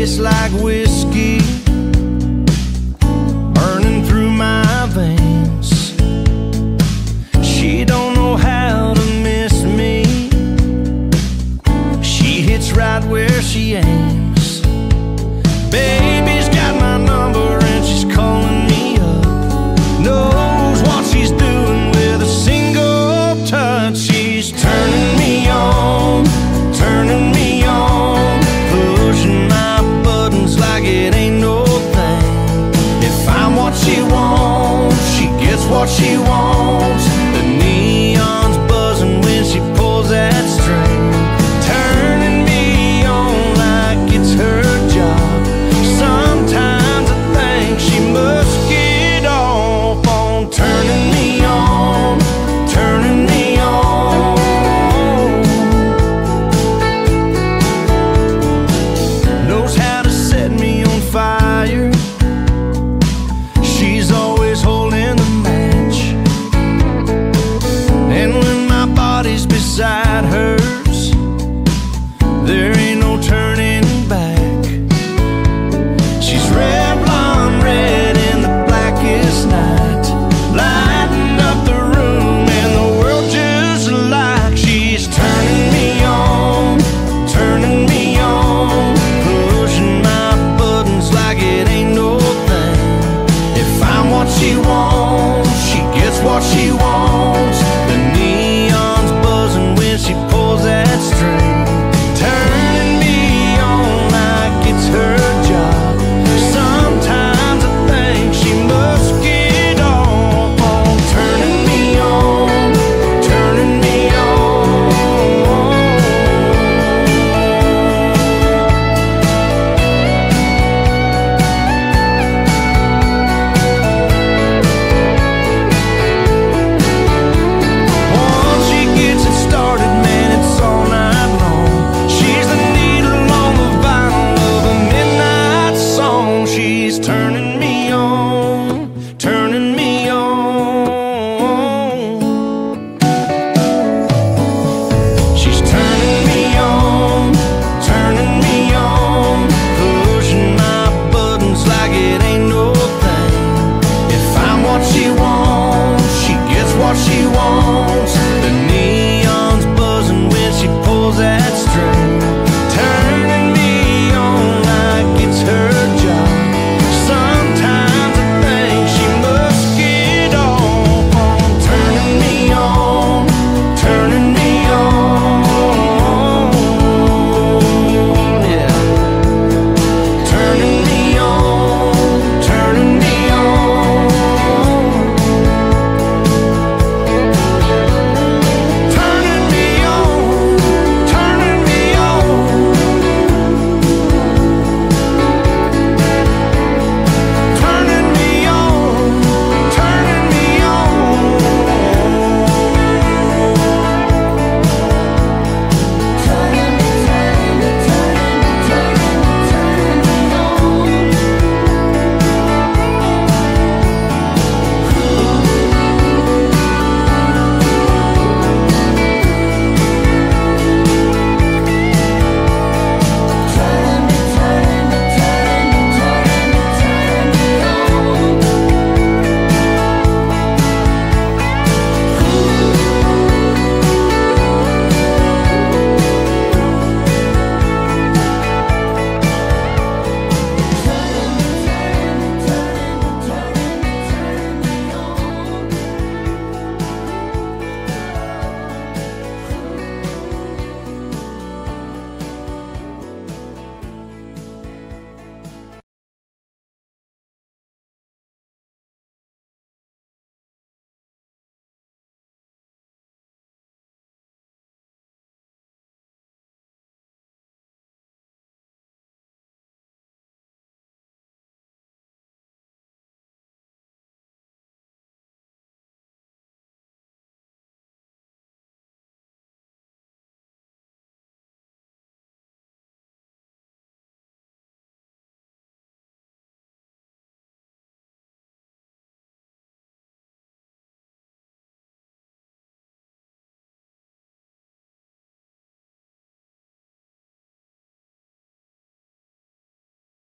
tastes like whiskey burning through my veins. She don't know how to miss me. She hits right where she aims. Baby she wants. She gets what she wants. She's turning me on, turning me on. She's turning me on, turning me on. Pushing my buttons like it ain't no thing. If I'm what she wants, she gets what she wants. The neon's buzzing when she pulls that string.